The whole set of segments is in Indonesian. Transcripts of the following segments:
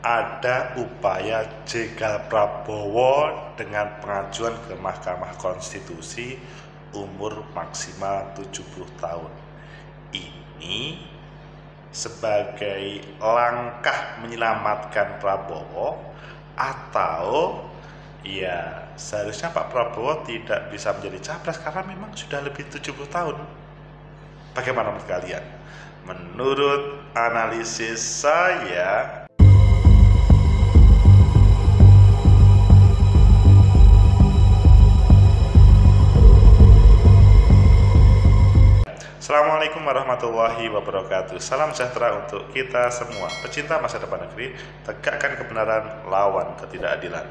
ada upaya jegal Prabowo dengan pengajuan ke Mahkamah Konstitusi umur maksimal 70 tahun. Ini sebagai langkah menyelamatkan Prabowo atau ya seharusnya Pak Prabowo tidak bisa menjadi capres karena memang sudah lebih 70 tahun. Bagaimana menurut kalian? Menurut analisis saya, Assalamualaikum warahmatullahi wabarakatuh. Salam sejahtera untuk kita semua. Pecinta masa depan negeri Tegakkan kebenaran lawan ketidakadilan.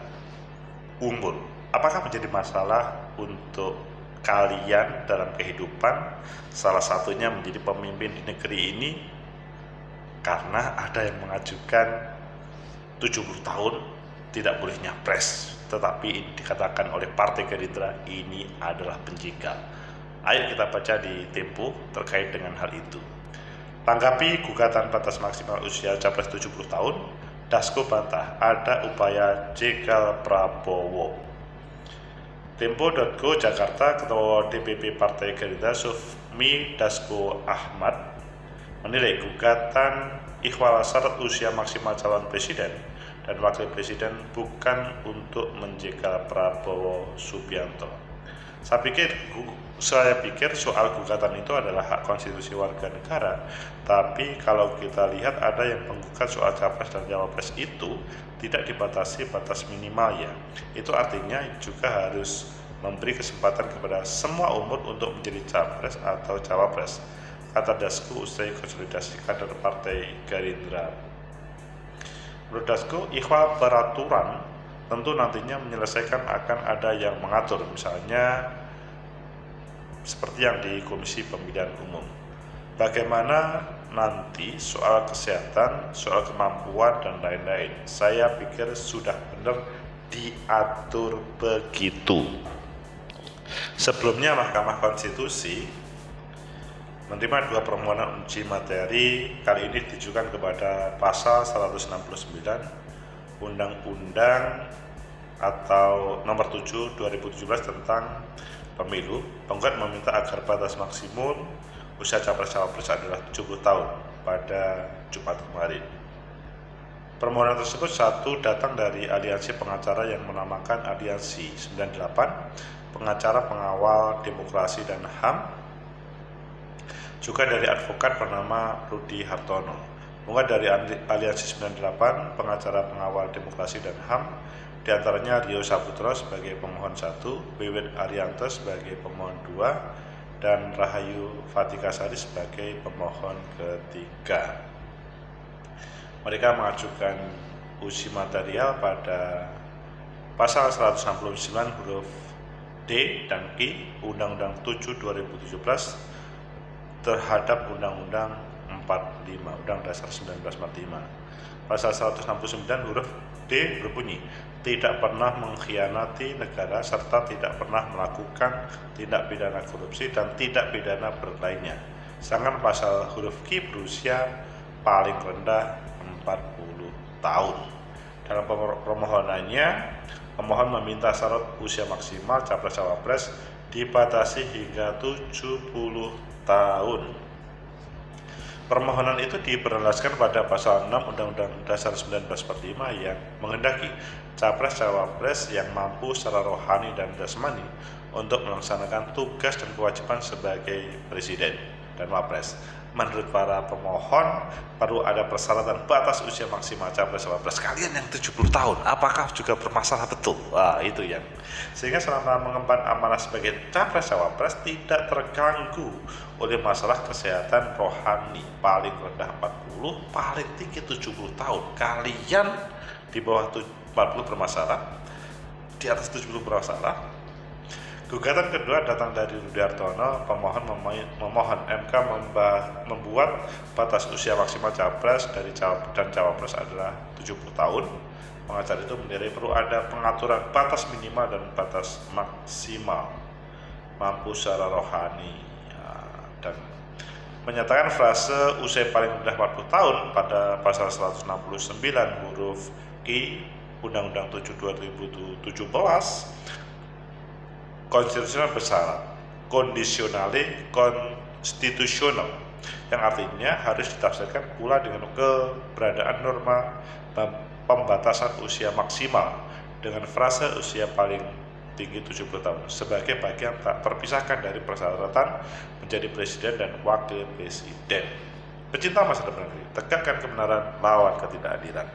Umur Apakah menjadi masalah untuk kalian dalam kehidupan? Salah satunya menjadi pemimpin di negeri ini Karena ada yang mengajukan 70 tahun tidak boleh nyapres Tetapi dikatakan oleh Partai Gerindra ini adalah penjingkal Ayo kita baca di Tempo terkait dengan hal itu. Tanggapi gugatan batas maksimal usia capres 70 tahun, Dasko bantah ada upaya jegal Prabowo. Tempo.go Jakarta, Ketua DPP Partai Gerindra Sufmi Dasko Ahmad menilai gugatan ikhwal syarat usia maksimal calon presiden dan wakil presiden bukan untuk menjegal Prabowo Subianto. Saya pikir saya pikir soal gugatan itu adalah hak konstitusi warga negara. Tapi kalau kita lihat ada yang menggugat soal capres dan cawapres itu tidak dibatasi batas minimal ya. Itu artinya juga harus memberi kesempatan kepada semua umur untuk menjadi capres atau cawapres. Kata Dasku usai konsolidasi kader Partai Gerindra. Menurut Dasku, ikhwal peraturan tentu nantinya menyelesaikan akan ada yang mengatur. Misalnya seperti yang di Komisi Pemilihan Umum. Bagaimana nanti soal kesehatan, soal kemampuan dan lain-lain. Saya pikir sudah benar diatur begitu. Sebelumnya Mahkamah Konstitusi menerima dua permohonan uji materi kali ini ditujukan kepada pasal 169 Undang-Undang atau nomor 7 2017 tentang pemilu, penggugat meminta agar batas maksimum usia capres-cawapres adalah 70 tahun pada Jumat kemarin. Permohonan tersebut satu datang dari aliansi pengacara yang menamakan Aliansi 98, pengacara pengawal demokrasi dan HAM, juga dari advokat bernama Rudi Hartono. Penggugat dari Aliansi 98, pengacara pengawal demokrasi dan HAM, di antaranya Rio Saputro sebagai pemohon satu, Wiwit Arianto sebagai pemohon dua, dan Rahayu Fatikasari sebagai pemohon ketiga. Mereka mengajukan uji material pada pasal 169 huruf D dan I Undang-Undang 7 2017 terhadap Undang-Undang 45 Undang Dasar 1945. Pasal 169 huruf D berbunyi tidak pernah mengkhianati negara serta tidak pernah melakukan tindak pidana korupsi dan tidak pidana berlainnya. Sedangkan pasal huruf Q berusia paling rendah 40 tahun. Dalam permohonannya, pemohon meminta syarat usia maksimal capres-cawapres dibatasi hingga 70 tahun. Permohonan itu diberlaskan pada pasal 6 Undang-Undang Dasar 1945 yang menghendaki capres-cawapres yang mampu secara rohani dan jasmani untuk melaksanakan tugas dan kewajiban sebagai presiden dan wapres. Menurut para pemohon, perlu ada persyaratan batas usia maksimal capres-cawapres kalian yang 70 tahun. Apakah juga bermasalah betul? Wah, itu yang. Sehingga selama mengemban amanah sebagai capres-cawapres tidak terganggu oleh masalah kesehatan rohani. Paling rendah 40, paling tinggi 70 tahun. Kalian di bawah 40 bermasalah, di atas 70 bermasalah, Gugatan kedua datang dari Rudi Hartono, pemohon memohon MK membuat batas usia maksimal capres dari cawapres dan cawapres adalah 70 tahun. Pengacara itu menilai perlu ada pengaturan batas minimal dan batas maksimal mampu secara rohani ya, dan menyatakan frase usia paling rendah 40 tahun pada pasal 169 huruf Q Undang-Undang 7 2017 konstitusional bersyarat kondisionali konstitusional yang artinya harus ditafsirkan pula dengan keberadaan norma pembatasan usia maksimal dengan frase usia paling tinggi 70 tahun sebagai bagian tak terpisahkan dari persyaratan menjadi presiden dan wakil presiden. Pecinta masa depan negeri, tegakkan kebenaran, lawan ketidakadilan.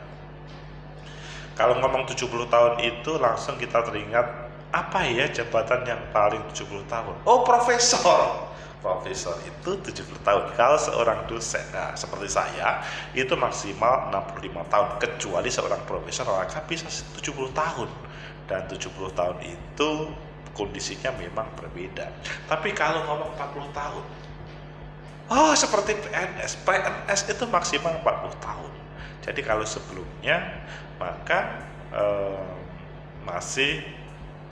Kalau ngomong 70 tahun itu langsung kita teringat apa ya jabatan yang paling 70 tahun? Oh, profesor. Profesor itu 70 tahun. Kalau seorang dosen, nah seperti saya, itu maksimal 65 tahun. Kecuali seorang profesor, maka bisa 70 tahun dan 70 tahun itu kondisinya memang berbeda. Tapi kalau ngomong 40 tahun, oh seperti PNS, PNS itu maksimal 40 tahun. Jadi kalau sebelumnya maka eh, masih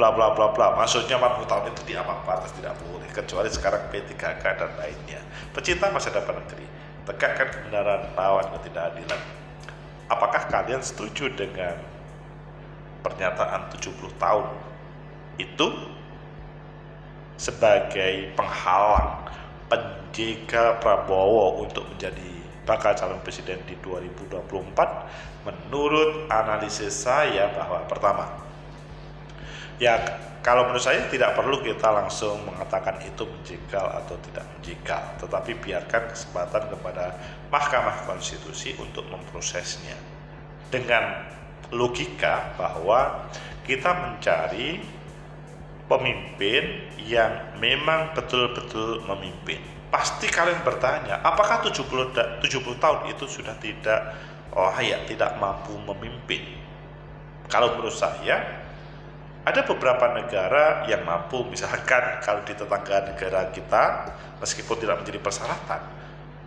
bla bla bla bla. Maksudnya 40 tahun itu tidak apa-apa tidak boleh kecuali sekarang P3K dan lainnya. Pecinta masa depan negeri. Tegakkan kebenaran lawan ketidakadilan. Apakah kalian setuju dengan pernyataan 70 tahun itu? Sebagai penghalang penjaga Prabowo untuk menjadi bakal calon presiden di 2024 menurut analisis saya bahwa pertama ya kalau menurut saya tidak perlu kita langsung mengatakan itu menjegal atau tidak menjegal tetapi biarkan kesempatan kepada Mahkamah Konstitusi untuk memprosesnya dengan logika bahwa kita mencari pemimpin yang memang betul-betul memimpin. Pasti kalian bertanya, apakah 70, 70 tahun itu sudah tidak oh ya tidak mampu memimpin? Kalau menurut saya ada beberapa negara yang mampu misalkan kalau di tetangga negara kita meskipun tidak menjadi persyaratan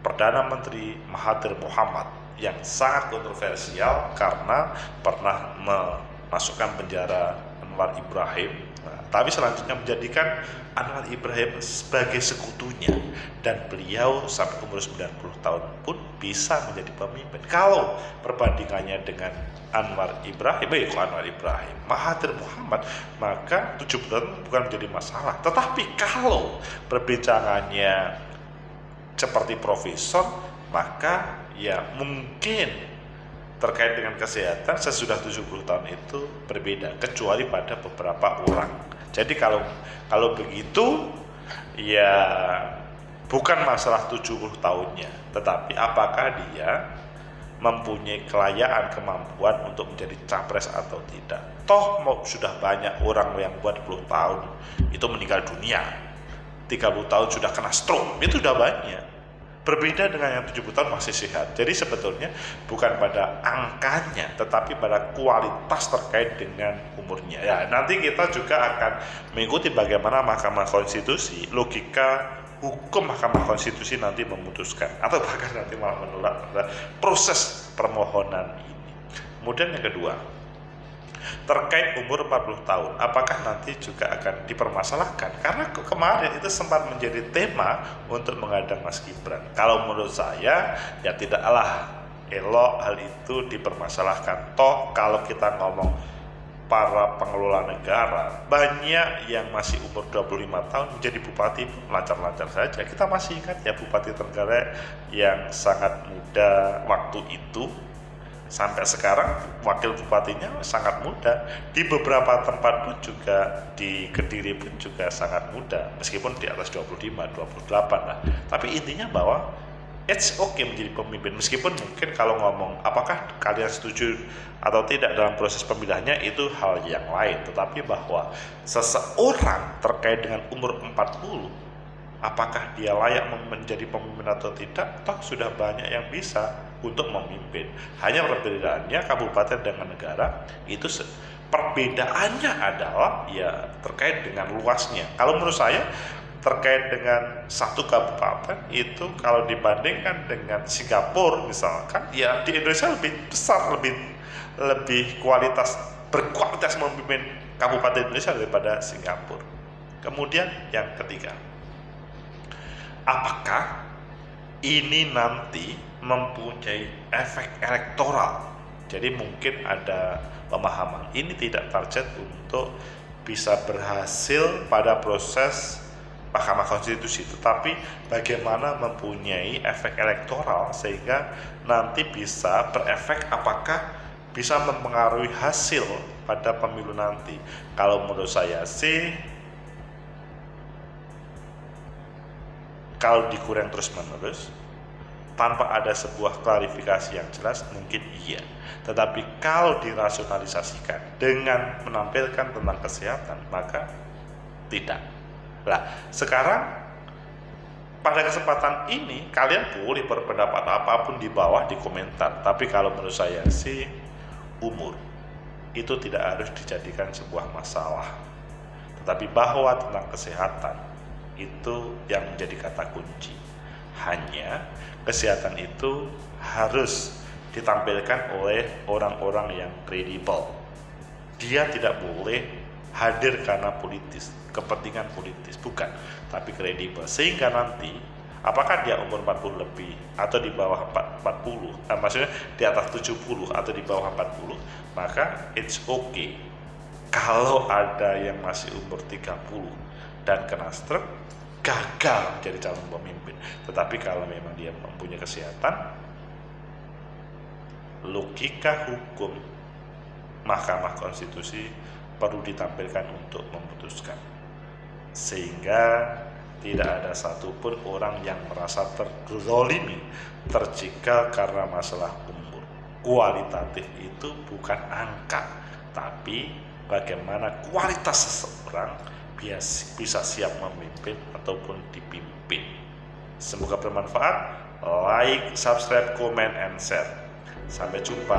Perdana Menteri Mahathir Muhammad yang sangat kontroversial karena pernah memasukkan penjara Anwar Ibrahim tapi selanjutnya menjadikan Anwar Ibrahim sebagai sekutunya. Dan beliau sampai umur 90 tahun pun bisa menjadi pemimpin. Kalau perbandingannya dengan Anwar Ibrahim, eh, Anwar Ibrahim, Mahathir Muhammad, maka 70 tahun bukan menjadi masalah. Tetapi kalau perbincangannya seperti profesor, maka ya mungkin terkait dengan kesehatan sesudah 70 tahun itu berbeda kecuali pada beberapa orang. Jadi kalau kalau begitu ya bukan masalah 70 tahunnya, tetapi apakah dia mempunyai kelayakan kemampuan untuk menjadi capres atau tidak. Toh mau sudah banyak orang yang buat 10 tahun itu meninggal dunia. 30 tahun sudah kena stroke, itu sudah banyak Berbeda dengan yang 70 tahun masih sehat. Jadi sebetulnya bukan pada angkanya, tetapi pada kualitas terkait dengan umurnya. Ya, nanti kita juga akan mengikuti bagaimana Mahkamah Konstitusi, logika hukum Mahkamah Konstitusi nanti memutuskan atau bahkan nanti malah menolak proses permohonan ini. Kemudian yang kedua, terkait umur 40 tahun apakah nanti juga akan dipermasalahkan? Karena kemarin itu sempat menjadi tema untuk mengadang Mas Gibran. Kalau menurut saya ya tidaklah elok hal itu dipermasalahkan. Toh kalau kita ngomong para pengelola negara banyak yang masih umur 25 tahun menjadi bupati lancar-lancar saja. Kita masih ingat ya bupati Tenggara yang sangat muda waktu itu sampai sekarang wakil bupatinya sangat muda di beberapa tempat pun juga di Kediri pun juga sangat muda meskipun di atas 25 28 lah. Tapi intinya bahwa it's okay menjadi pemimpin. Meskipun mungkin kalau ngomong apakah kalian setuju atau tidak dalam proses pemilihannya itu hal yang lain. Tetapi bahwa seseorang terkait dengan umur 40 apakah dia layak menjadi pemimpin atau tidak? Toh sudah banyak yang bisa untuk memimpin. Hanya perbedaannya kabupaten dengan negara itu perbedaannya adalah ya terkait dengan luasnya. Kalau menurut saya terkait dengan satu kabupaten itu kalau dibandingkan dengan Singapura misalkan ya di Indonesia lebih besar lebih lebih kualitas berkualitas memimpin kabupaten Indonesia daripada Singapura. Kemudian yang ketiga, apakah ini nanti mempunyai efek elektoral. Jadi mungkin ada pemahaman ini tidak target untuk bisa berhasil pada proses Mahkamah Konstitusi, tetapi bagaimana mempunyai efek elektoral sehingga nanti bisa berefek apakah bisa mempengaruhi hasil pada pemilu nanti. Kalau menurut saya sih kalau dikurang terus-menerus tanpa ada sebuah klarifikasi yang jelas mungkin iya. Tetapi kalau dirasionalisasikan dengan menampilkan tentang kesehatan maka tidak. Lah, sekarang pada kesempatan ini kalian boleh berpendapat apa pun di bawah di komentar. Tapi kalau menurut saya sih umur itu tidak harus dijadikan sebuah masalah. Tetapi bahwa tentang kesehatan itu yang menjadi kata kunci. Hanya kesehatan itu harus ditampilkan oleh orang-orang yang kredibel. Dia tidak boleh hadir karena politis, kepentingan politis, bukan, tapi kredibel. Sehingga nanti apakah dia umur 40 lebih atau di bawah 40, eh, maksudnya di atas 70 atau di bawah 40, maka it's okay. Kalau ada yang masih umur 30 dan kena stroke, gagal menjadi calon pemimpin. Tetapi kalau memang dia mempunyai kesehatan, logika hukum Mahkamah Konstitusi perlu ditampilkan untuk memutuskan sehingga tidak ada satupun orang yang merasa terzolimi terjegal karena masalah umur kualitatif itu bukan angka tapi bagaimana kualitas seseorang bisa siap memimpin ataupun dipimpin. Semoga bermanfaat. Like, subscribe, comment, and share. Sampai jumpa